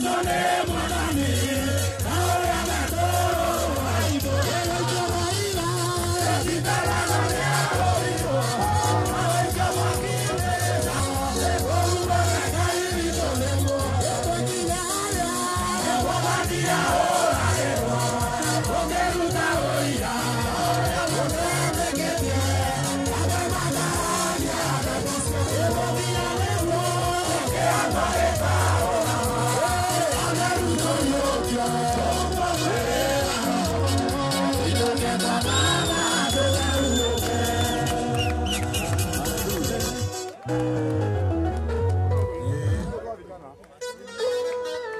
Zone,